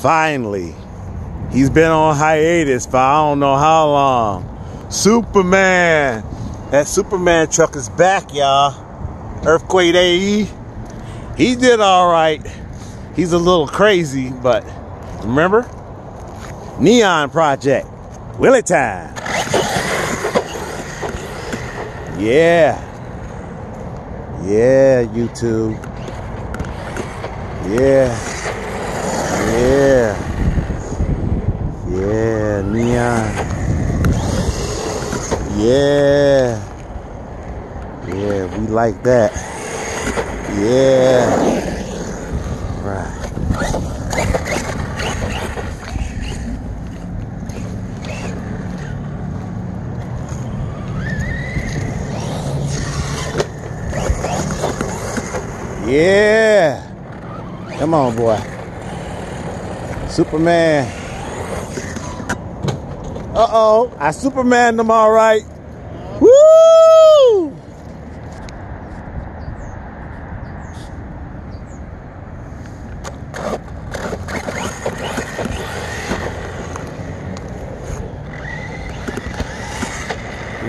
Finally, he's been on hiatus for I don't know how long. Superman. That Superman truck is back, y'all. Earthquake 8E. He did all right. He's a little crazy, but remember? Neon Project. Willie time. Yeah. Yeah, YouTube. Yeah. Yeah. Yeah. Yeah. We like that. Yeah. Right. Yeah. Come on, boy. Superman. Uh oh, I Superman them all right. Woo!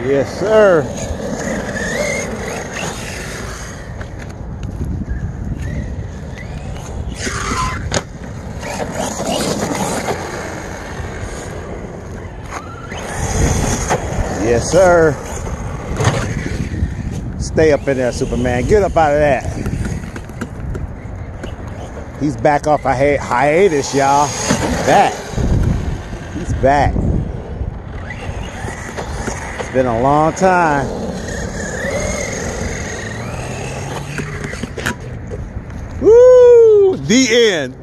Yes, sir. Yes, sir. Stay up in there, Superman. Get up out of that. He's back off a hi- hiatus, y'all. He's back. He's back. It's been a long time. Woo! The end.